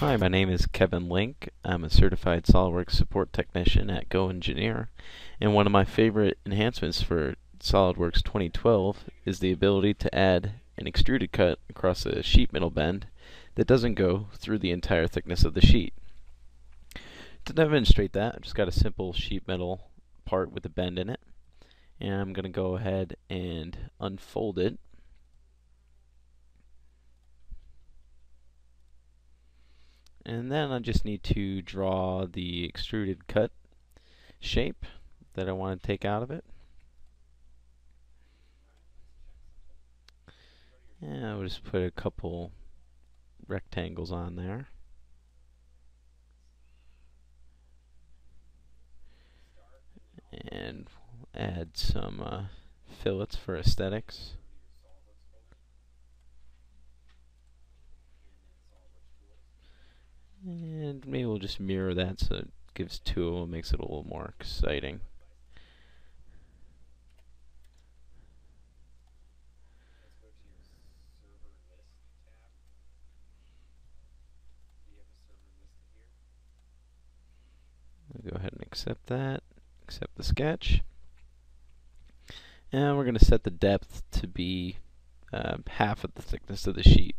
Hi, my name is Kevin Lynk. I'm a certified SOLIDWORKS support technician at GoEngineer, and one of my favorite enhancements for SOLIDWORKS 2012 is the ability to add an extruded cut across a sheet metal bend that doesn't go through the entire thickness of the sheet. To demonstrate that, I've just got a simple sheet metal part with a bend in it, and I'm going to go ahead and unfold it And then I just need to draw the extruded cut shape that I want to take out of it. And I'll just put a couple rectangles on there. And add some uh, fillets for aesthetics. And maybe we'll just mirror that so it gives two of them, makes it a little more exciting. We'll go ahead and accept that, accept the sketch. And we're going to set the depth to be uh, half of the thickness of the sheet,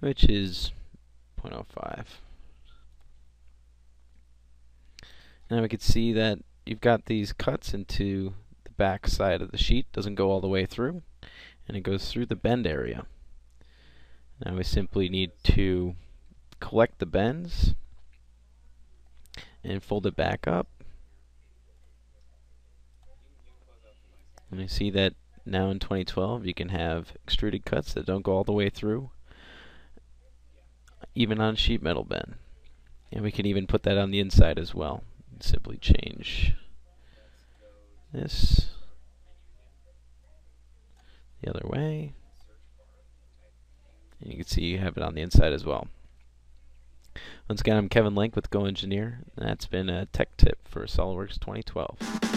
which is 0.05. Now we can see that you've got these cuts into the back side of the sheet, doesn't go all the way through, and it goes through the bend area. Now we simply need to collect the bends and fold it back up. And you see that now in 2012 you can have extruded cuts that don't go all the way through even on sheet metal bend. And we can even put that on the inside as well. Simply change this the other way. And you can see you have it on the inside as well. Once again, I'm Kevin Lynk with GoEngineer, and that's been a tech tip for SOLIDWORKS 2012.